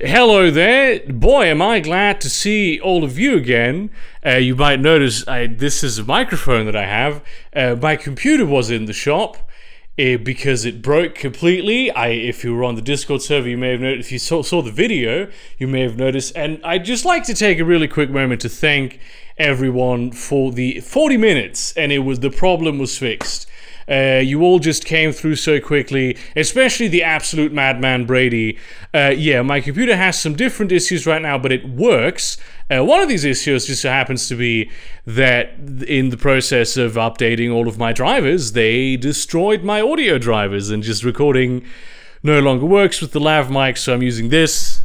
Hello there. Boy, am I glad to see all of you again. Uh, you might notice I, this is a microphone that I have. Uh, my computer was in the shop uh, because it broke completely. I, if you were on the Discord server, you may have noticed, if you saw, saw the video, you may have noticed. And I'd just like to take a really quick moment to thank everyone for the 40 minutes and it was the problem was fixed. Uh, you all just came through so quickly, especially the absolute madman Brady. Uh, yeah, my computer has some different issues right now, but it works. Uh, one of these issues just so happens to be that in the process of updating all of my drivers, they destroyed my audio drivers and just recording no longer works with the lav mic, so I'm using this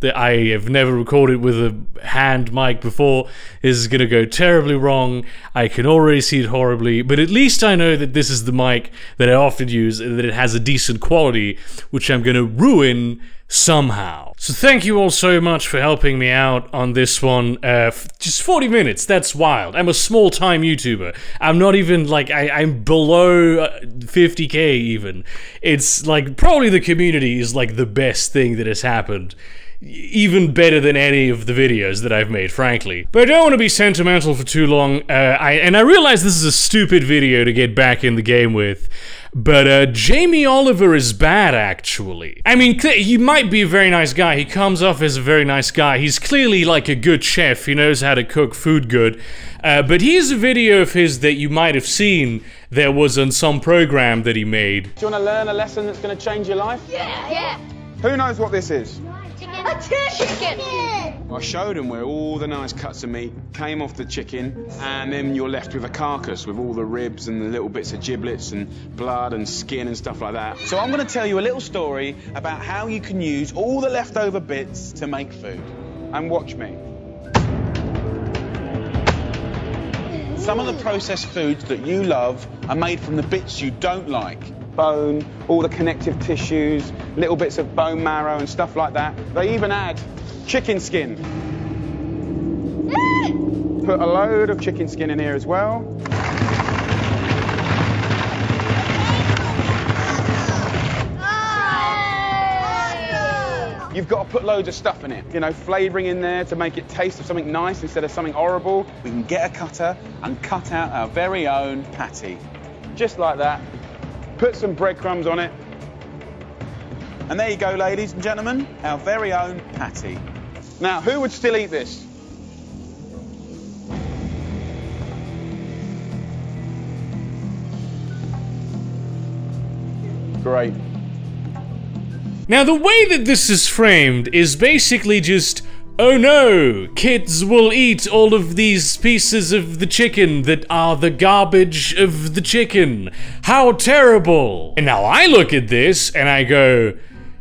that I have never recorded with a hand mic before is going to go terribly wrong. I can already see it horribly, but at least I know that this is the mic that I often use and that it has a decent quality, which I'm going to ruin somehow. So thank you all so much for helping me out on this one. Uh, just 40 minutes, that's wild. I'm a small time YouTuber. I'm not even like, I, am below 50k uh, even. It's like, probably the community is like the best thing that has happened even better than any of the videos that I've made, frankly. But I don't want to be sentimental for too long, uh, I, and I realize this is a stupid video to get back in the game with, but uh, Jamie Oliver is bad, actually. I mean, he might be a very nice guy. He comes off as a very nice guy. He's clearly like a good chef. He knows how to cook food good. Uh, but here's a video of his that you might have seen there was on some program that he made. Do you want to learn a lesson that's going to change your life? Yeah, yeah. Who knows what this is? A chicken! I showed them where all the nice cuts of meat came off the chicken, and then you're left with a carcass with all the ribs and the little bits of giblets and blood and skin and stuff like that. So I'm going to tell you a little story about how you can use all the leftover bits to make food. And watch me. Some of the processed foods that you love are made from the bits you don't like bone, all the connective tissues, little bits of bone marrow and stuff like that. They even add chicken skin. Put a load of chicken skin in here as well. You've got to put loads of stuff in it, you know, flavouring in there to make it taste of something nice instead of something horrible. We can get a cutter and cut out our very own patty. Just like that, put some breadcrumbs on it. And there you go, ladies and gentlemen, our very own patty. Now, who would still eat this? Great. Now, the way that this is framed is basically just Oh no! Kids will eat all of these pieces of the chicken that are the garbage of the chicken. How terrible! And now I look at this and I go,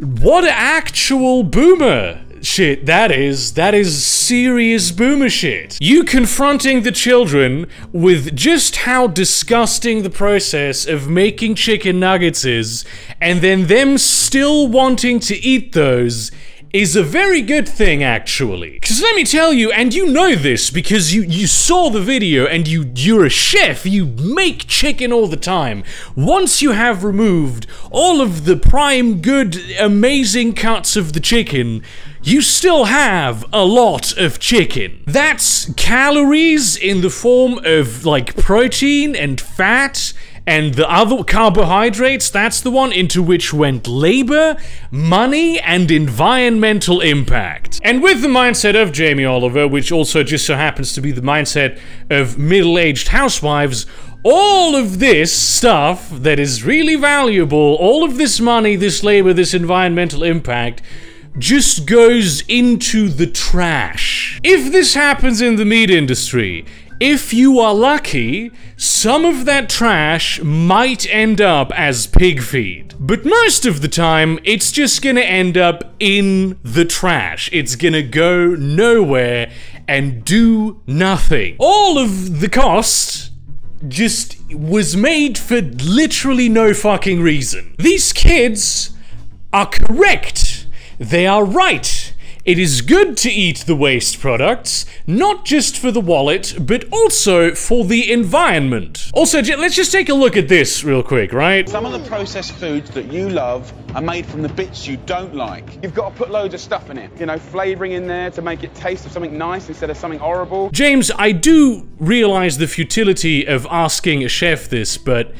what actual boomer shit that is. That is serious boomer shit. You confronting the children with just how disgusting the process of making chicken nuggets is, and then them still wanting to eat those is a very good thing, actually. Because let me tell you, and you know this because you, you saw the video and you, you're a chef, you make chicken all the time. Once you have removed all of the prime, good, amazing cuts of the chicken, you still have a lot of chicken. That's calories in the form of like protein and fat and the other carbohydrates, that's the one into which went labor, money, and environmental impact. And with the mindset of Jamie Oliver, which also just so happens to be the mindset of middle-aged housewives, all of this stuff that is really valuable, all of this money, this labor, this environmental impact, just goes into the trash. If this happens in the meat industry, if you are lucky, some of that trash might end up as pig feed. But most of the time, it's just gonna end up in the trash. It's gonna go nowhere and do nothing. All of the cost just was made for literally no fucking reason. These kids are correct. They are right It is good to eat the waste products, not just for the wallet, but also for the environment. Also, let's just take a look at this real quick, right? Some of the processed foods that you love are made from the bits you don't like. You've got to put loads of stuff in it, you know, flavouring in there to make it taste of something nice instead of something horrible. James, I do realize the futility of asking a chef this, but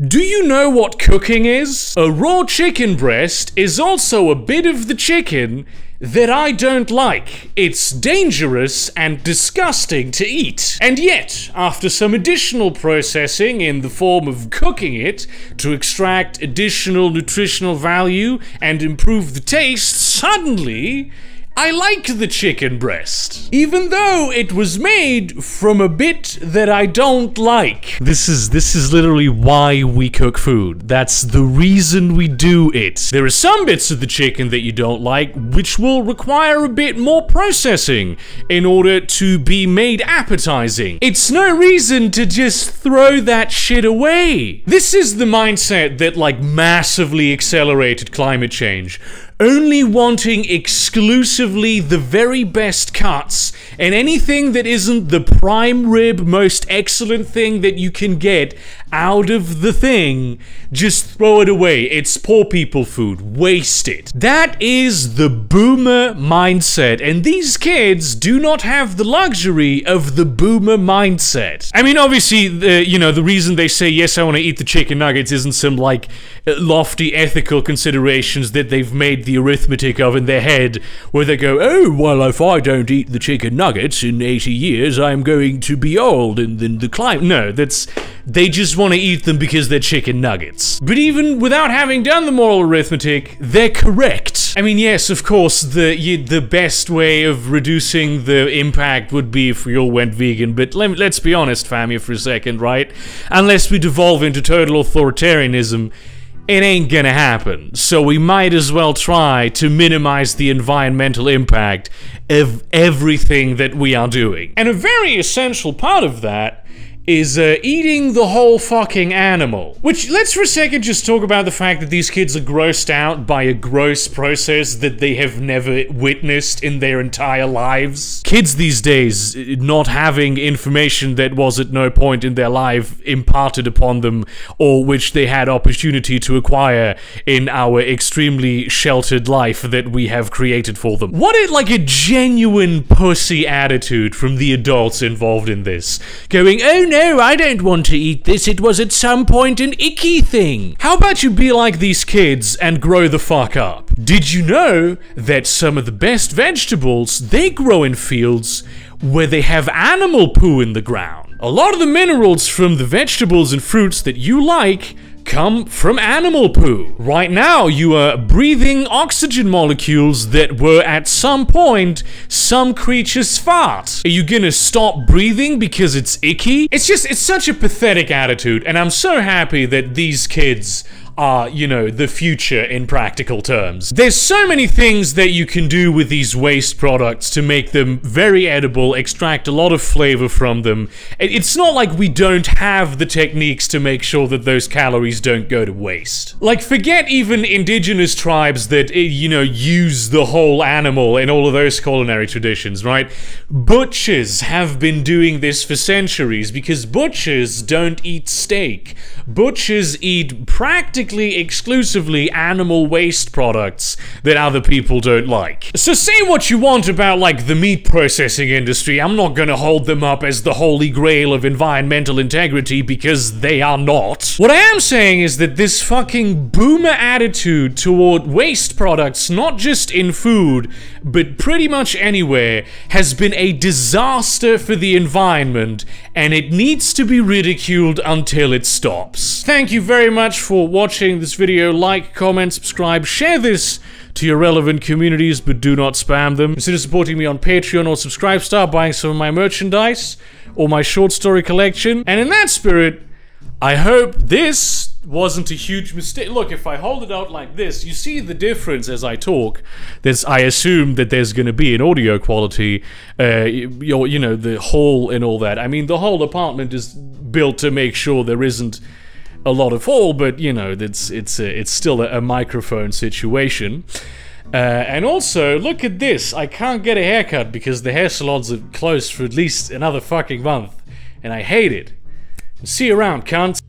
do you know what cooking is? A raw chicken breast is also a bit of the chicken that I don't like. It's dangerous and disgusting to eat. And yet, after some additional processing in the form of cooking it to extract additional nutritional value and improve the taste, suddenly I like the chicken breast, even though it was made from a bit that I don't like. This is this is literally why we cook food. That's the reason we do it. There are some bits of the chicken that you don't like which will require a bit more processing in order to be made appetizing. It's no reason to just throw that shit away. This is the mindset that like massively accelerated climate change only wanting exclusively the very best cuts and anything that isn't the prime rib most excellent thing that you can get out of the thing just throw it away it's poor people food waste it that is the boomer mindset and these kids do not have the luxury of the boomer mindset i mean obviously the you know the reason they say yes i want to eat the chicken nuggets isn't some like lofty ethical considerations that they've made the arithmetic of in their head where they go, oh, well, if I don't eat the chicken nuggets in 80 years, I'm going to be old and then the climate. No, that's. They just want to eat them because they're chicken nuggets. But even without having done the moral arithmetic, they're correct. I mean, yes, of course, the you, the best way of reducing the impact would be if we all went vegan. But let, let's be honest, family, for a second, right? Unless we devolve into total authoritarianism, it ain't gonna happen. So we might as well try to minimize the environmental impact of everything that we are doing. And a very essential part of that is uh, eating the whole fucking animal. Which, let's for a second just talk about the fact that these kids are grossed out by a gross process that they have never witnessed in their entire lives. Kids these days not having information that was at no point in their life imparted upon them or which they had opportunity to acquire in our extremely sheltered life that we have created for them. What it like a genuine pussy attitude from the adults involved in this. Going, oh no, I don't want to eat this. It was at some point an icky thing. How about you be like these kids and grow the fuck up? Did you know that some of the best vegetables they grow in fields where they have animal poo in the ground? A lot of the minerals from the vegetables and fruits that you like come from animal poo. Right now, you are breathing oxygen molecules that were at some point some creature's fart. Are you gonna stop breathing because it's icky? It's just, it's such a pathetic attitude, and I'm so happy that these kids are, you know, the future in practical terms. There's so many things that you can do with these waste products to make them very edible, extract a lot of flavor from them. It's not like we don't have the techniques to make sure that those calories don't go to waste. Like, forget even indigenous tribes that, eh, you know, use the whole animal in all of those culinary traditions, right? Butchers have been doing this for centuries because butchers don't eat steak. Butchers eat practically exclusively animal waste products that other people don't like. So say what you want about like the meat processing industry, I'm not gonna hold them up as the holy grail of environmental integrity because they are not. What I am saying is that this fucking boomer attitude toward waste products, not just in food, but pretty much anywhere, has been a disaster for the environment and it needs to be ridiculed until it stops. Thank you very much for watching this video. Like, comment, subscribe, share this to your relevant communities, but do not spam them. Consider supporting me on Patreon or Subscribestar, buying some of my merchandise or my short story collection. And in that spirit, I hope this wasn't a huge mistake. Look, if I hold it out like this, you see the difference as I talk. There's, I assume that there's going to be an audio quality, uh, you, you know, the hall and all that. I mean, the whole apartment is built to make sure there isn't a lot of hall, but you know, it's it's a, it's still a, a microphone situation. Uh, and also, look at this. I can't get a haircut because the hair salons are closed for at least another fucking month. And I hate it. See you around, cunts.